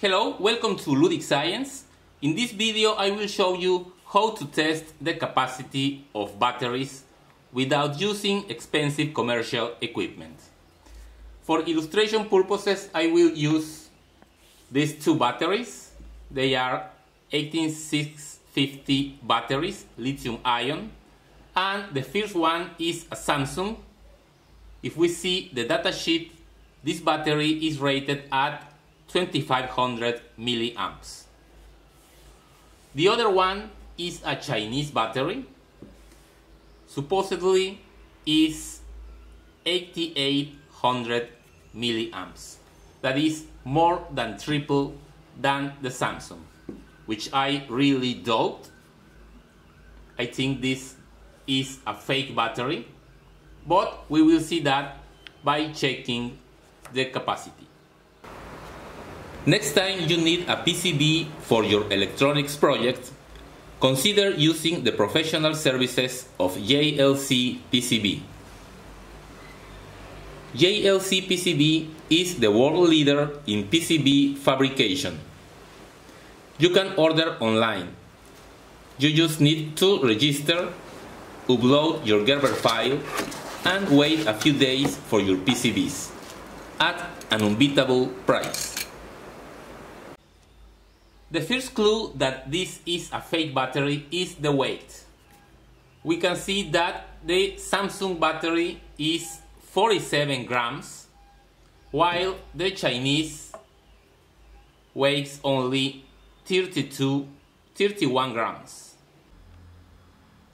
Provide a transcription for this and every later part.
Hello, welcome to Ludic Science. In this video I will show you how to test the capacity of batteries without using expensive commercial equipment. For illustration purposes I will use these two batteries. They are 18650 batteries, lithium ion, and the first one is a Samsung. If we see the datasheet, this battery is rated at 2500 milliamps. The other one is a Chinese battery. Supposedly is 8800 milliamps. That is more than triple than the Samsung, which I really doubt. I think this is a fake battery, but we will see that by checking the capacity. Next time you need a PCB for your electronics project, consider using the professional services of JLC PCB. JLC PCB is the world leader in PCB fabrication. You can order online. You just need to register, upload your Gerber file, and wait a few days for your PCBs at an unbeatable price. The first clue that this is a fake battery is the weight. We can see that the Samsung battery is 47 grams, while the Chinese weighs only 32, 31 grams.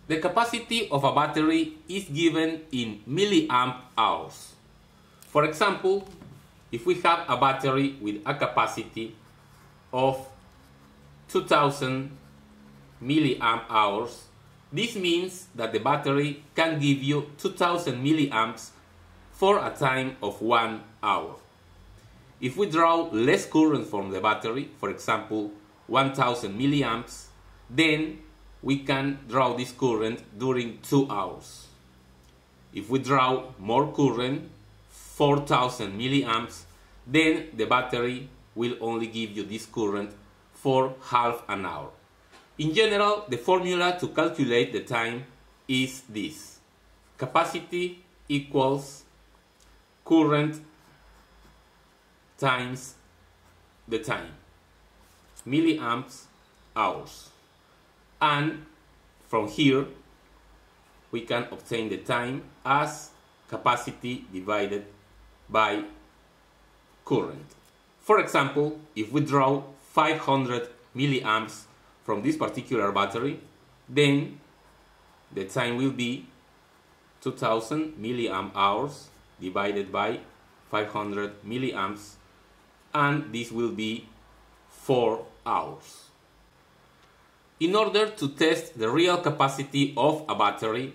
The capacity of a battery is given in milliamp hours. For example, if we have a battery with a capacity of 2000 milliamp hours, this means that the battery can give you 2000 milliamps for a time of one hour. If we draw less current from the battery, for example 1000 milliamps, then we can draw this current during two hours. If we draw more current, 4000 milliamps, then the battery will only give you this current for half an hour. In general, the formula to calculate the time is this. Capacity equals current times the time. Milliamps hours. And from here, we can obtain the time as capacity divided by current. For example, if we draw 500 milliamps from this particular battery, then the time will be 2000 milliamp hours divided by 500 milliamps and this will be 4 hours. In order to test the real capacity of a battery,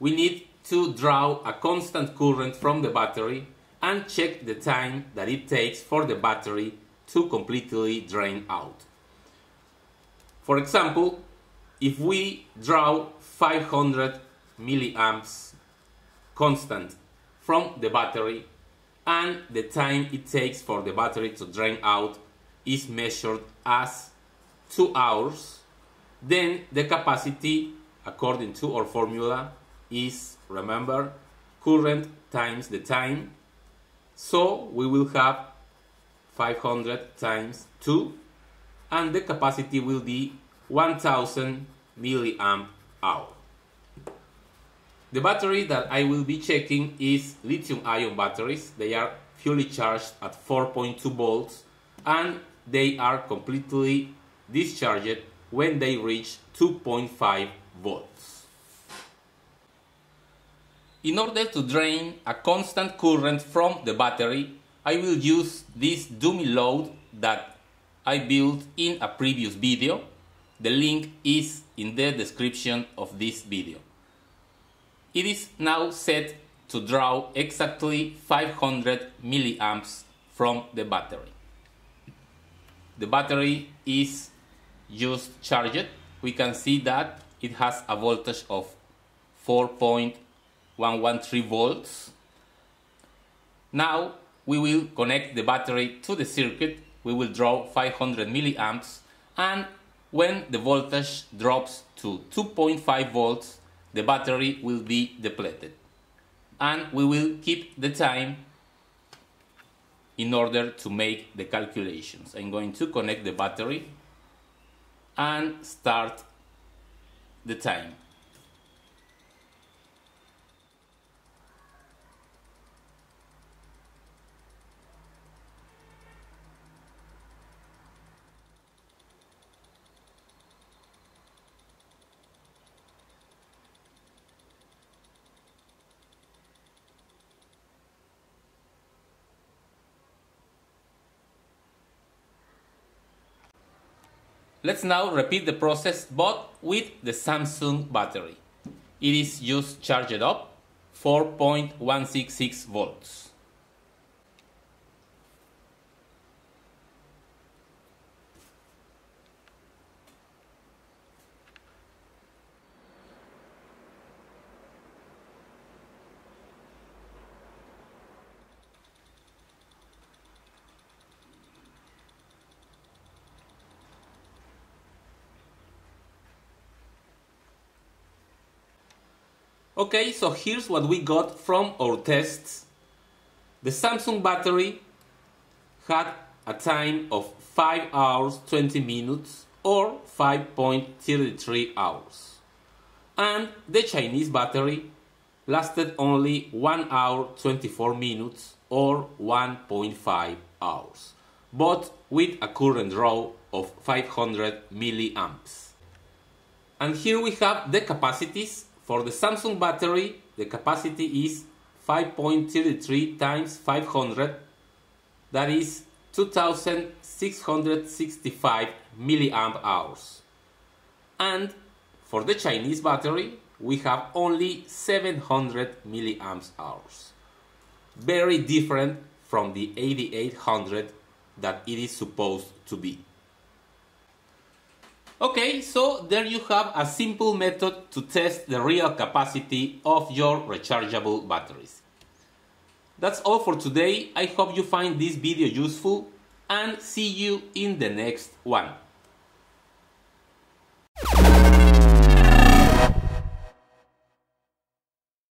we need to draw a constant current from the battery and check the time that it takes for the battery to completely drain out. For example, if we draw 500 milliamps constant from the battery and the time it takes for the battery to drain out is measured as 2 hours, then the capacity according to our formula is, remember, current times the time. So we will have 500 times 2 and the capacity will be 1000 milliamp hour. The battery that I will be checking is lithium ion batteries. They are fully charged at 4.2 volts and they are completely discharged when they reach 2.5 volts. In order to drain a constant current from the battery, I will use this dummy load that I built in a previous video. The link is in the description of this video. It is now set to draw exactly 500 milliamps from the battery. The battery is just charged. We can see that it has a voltage of 4.113 volts. Now we will connect the battery to the circuit we will draw 500 milliamps and when the voltage drops to 2.5 volts, the battery will be depleted. And we will keep the time in order to make the calculations. I'm going to connect the battery and start the time. Let's now repeat the process but with the Samsung battery. It is just charged up 4.166 volts. Okay, so here's what we got from our tests. The Samsung battery had a time of 5 hours 20 minutes or 5.33 hours. And the Chinese battery lasted only 1 hour 24 minutes or 1.5 hours, but with a current draw of 500 milliamps. And here we have the capacities for the Samsung battery, the capacity is 5.33 times 500, that is 2665 milliamp hours. And for the Chinese battery, we have only 700 milliamp hours. Very different from the 8800 that it is supposed to be. Okay, so there you have a simple method to test the real capacity of your rechargeable batteries. That's all for today. I hope you find this video useful and see you in the next one.